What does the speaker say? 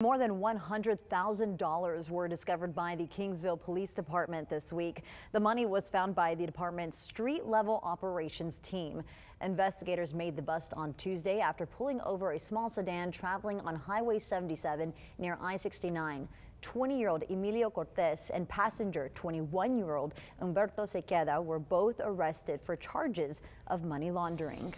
More than $100,000 were discovered by the Kingsville Police Department this week. The money was found by the department's street level operations team. Investigators made the bust on Tuesday after pulling over a small sedan traveling on Highway 77 near I-69. 20-year-old Emilio Cortez and passenger 21-year-old Humberto Sequeda were both arrested for charges of money laundering.